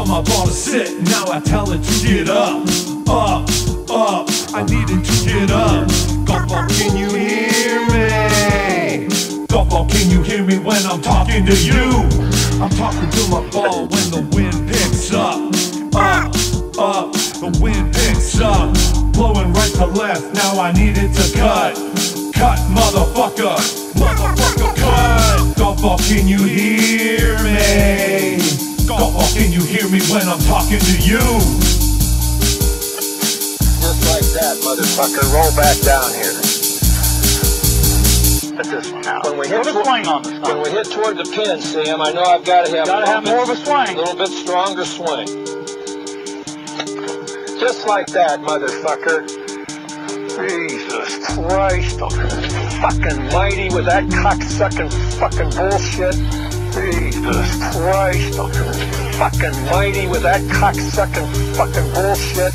Tell my ball to sit, now I tell it to get up. Up, up, I need it to get up. Golf ball, can you hear me? Golf ball, can you hear me when I'm talking to you? I'm talking to my ball when the wind picks up. Up, up, the wind picks up. Blowing right to left, now I need it to cut. Cut, motherfucker, motherfucker, cut. Golf ball, can you hear me? Golf ball, can you hear me when I'm talking to you? Just like that, motherfucker. Roll back down here. At this one now. When we Put hit a tw- swing on the When we hit toward the pin, Sam, I know I've got to have, Gotta a have little more of a bit, swing. little bit stronger swing. Just like that, motherfucker. Jesus Christ, I'm fucking mighty with that cocksucking fucking bullshit. Jesus Christ, fucking mighty with that cocksucking fucking bullshit.